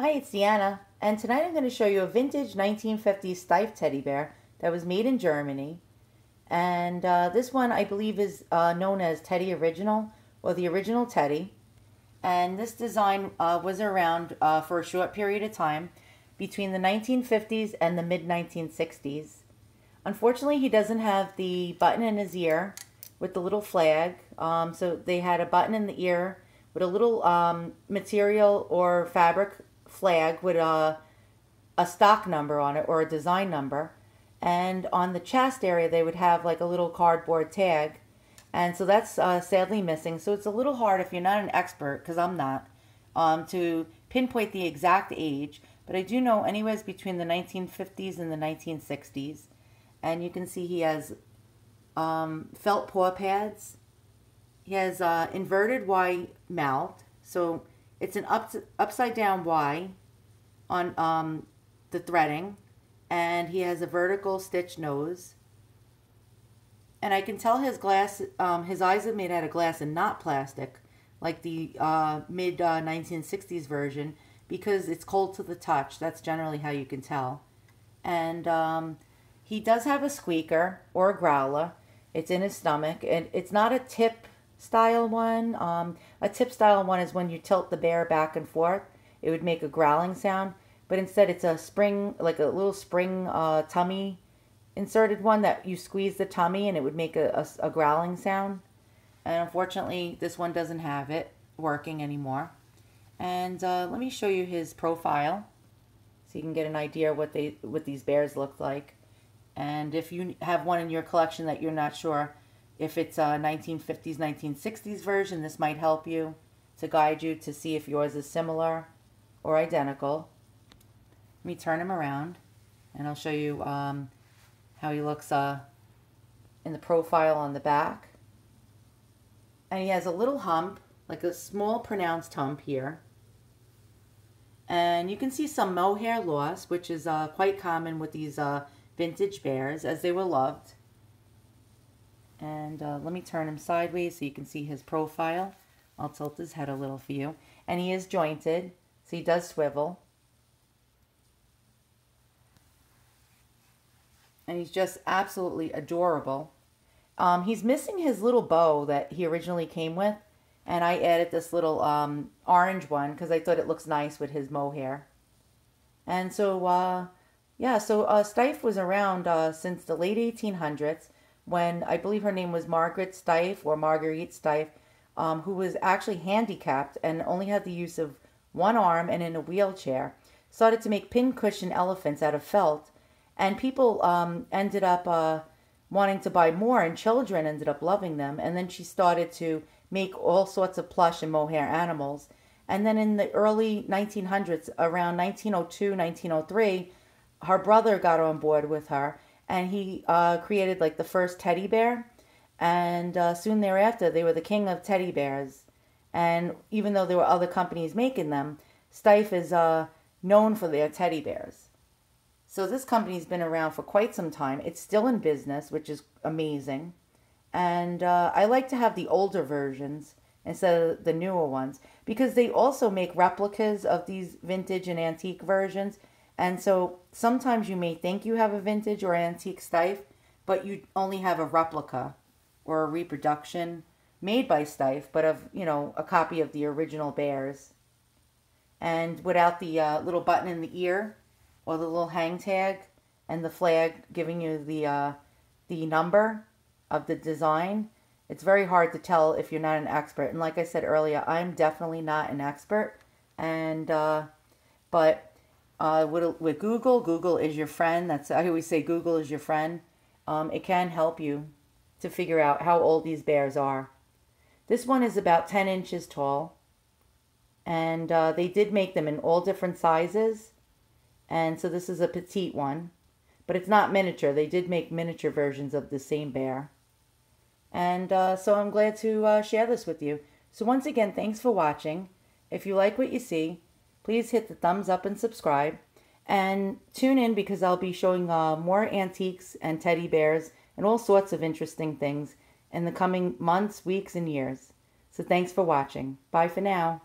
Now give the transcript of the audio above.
Hi, it's Deanna, and tonight I'm going to show you a vintage 1950s Steiff teddy bear that was made in Germany. And uh, this one I believe is uh, known as Teddy Original or the Original Teddy. And this design uh, was around uh, for a short period of time between the 1950s and the mid 1960s. Unfortunately, he doesn't have the button in his ear with the little flag. Um, so they had a button in the ear with a little um, material or fabric flag with a, a stock number on it or a design number. And on the chest area, they would have like a little cardboard tag. And so that's uh, sadly missing. So it's a little hard if you're not an expert, because I'm not, um, to pinpoint the exact age. But I do know anywhere between the 1950s and the 1960s. And you can see he has um, felt paw pads. He has uh, inverted Y mouth. So it's an up, upside down Y on um, the threading. And he has a vertical stitch nose. And I can tell his glass, um, his eyes are made out of glass and not plastic, like the uh, mid uh, 1960s version, because it's cold to the touch. That's generally how you can tell. And um, he does have a squeaker or a growler. It's in his stomach. And it's not a tip style one. Um, a tip style one is when you tilt the bear back and forth. It would make a growling sound. But instead it's a spring, like a little spring uh, tummy inserted one that you squeeze the tummy and it would make a, a, a growling sound. And unfortunately, this one doesn't have it working anymore. And uh, let me show you his profile so you can get an idea what they what these bears look like. And if you have one in your collection that you're not sure if it's a 1950s, 1960s version, this might help you to guide you to see if yours is similar or identical. Let me turn him around and I'll show you um, how he looks uh, in the profile on the back. And he has a little hump, like a small pronounced hump here. And you can see some mohair loss, which is uh, quite common with these uh, vintage bears, as they were loved. And uh, let me turn him sideways so you can see his profile. I'll tilt his head a little for you. And he is jointed, so he does swivel. And he's just absolutely adorable. Um, he's missing his little bow that he originally came with. And I added this little um, orange one because I thought it looks nice with his mohair. And so, uh, yeah, so uh, Steiff was around uh, since the late 1800s when I believe her name was Margaret Steiff or Marguerite Steiff, um, who was actually handicapped and only had the use of one arm and in a wheelchair, started to make pincushion elephants out of felt. And people um, ended up uh, wanting to buy more, and children ended up loving them. And then she started to make all sorts of plush and mohair animals. And then in the early 1900s, around 1902, 1903, her brother got on board with her and he uh, created like the first teddy bear. And uh, soon thereafter, they were the king of teddy bears. And even though there were other companies making them, Steiff is uh, known for their teddy bears. So this company's been around for quite some time. It's still in business, which is amazing. And uh, I like to have the older versions instead of the newer ones because they also make replicas of these vintage and antique versions and so sometimes you may think you have a vintage or antique Steiff, but you only have a replica or a reproduction made by Steiff, but of, you know, a copy of the original bears. And without the uh, little button in the ear or the little hang tag and the flag giving you the, uh, the number of the design, it's very hard to tell if you're not an expert. And like I said earlier, I'm definitely not an expert. And, uh, but uh, with, with Google, Google is your friend. That's I always say Google is your friend. Um, it can help you to figure out how old these bears are. This one is about 10 inches tall. And uh, they did make them in all different sizes. And so this is a petite one. But it's not miniature. They did make miniature versions of the same bear. And uh, so I'm glad to uh, share this with you. So once again, thanks for watching. If you like what you see, please hit the thumbs up and subscribe. And tune in because I'll be showing uh, more antiques and teddy bears and all sorts of interesting things in the coming months, weeks, and years. So thanks for watching. Bye for now.